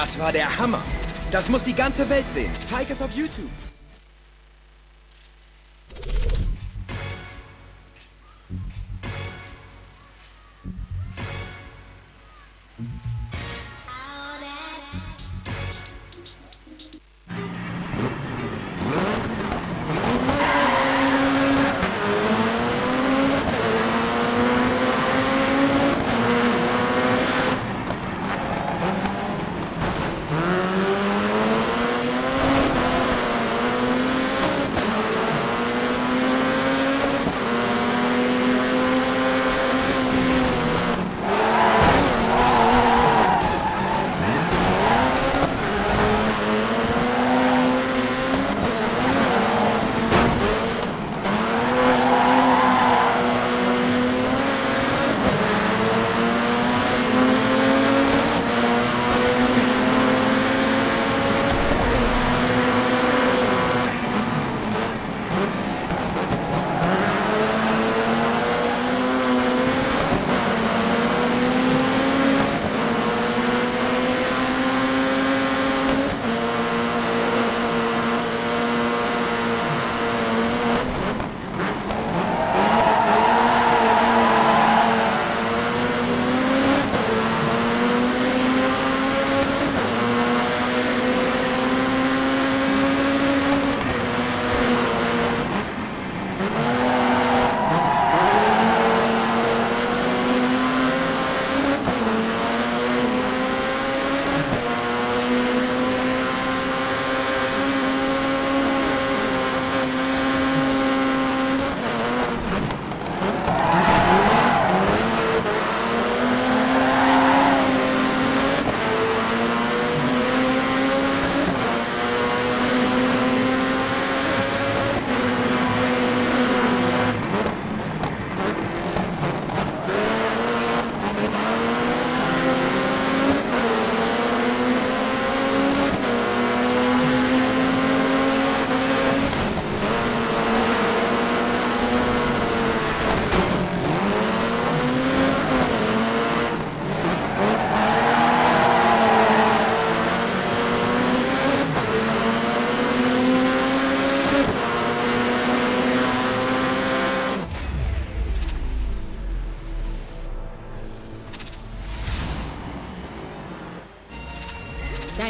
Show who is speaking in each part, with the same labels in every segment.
Speaker 1: Das war der Hammer. Das muss die ganze Welt sehen. Zeig es auf YouTube.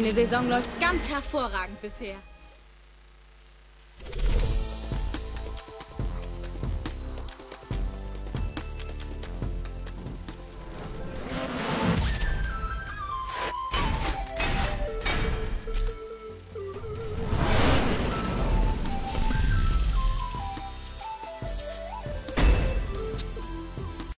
Speaker 2: Deine Saison läuft ganz hervorragend bisher.